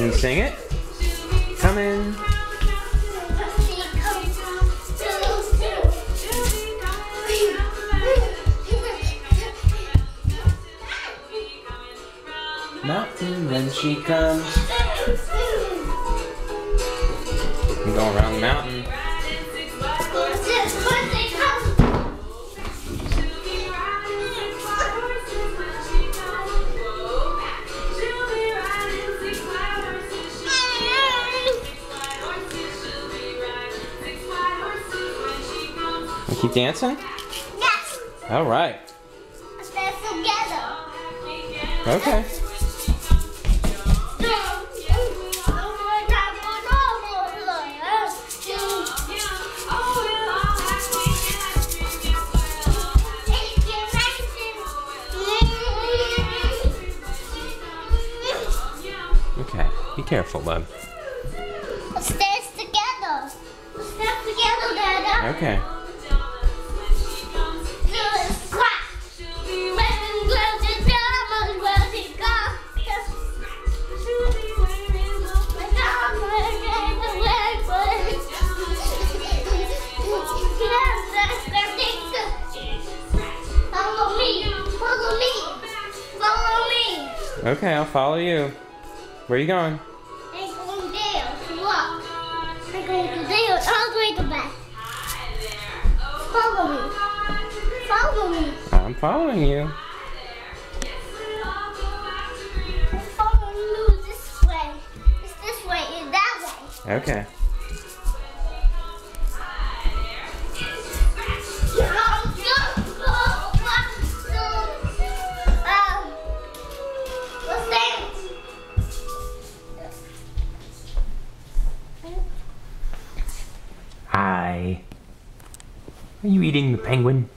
Can you sing it? Coming. Mountain when she comes. I'm going around the mountain. You keep dancing? Yes, All right. let's dance together. Okay. Okay. Be careful, bud. Let's dance together. Let's dance together, Dada. Okay. Okay, I'll follow you. Where are you going? I'm going there. Look. I'm going to there all the way to back. Follow me. Follow me. I'm following you. Follow you this way. It's this way and that way. Okay. Are you eating the penguin?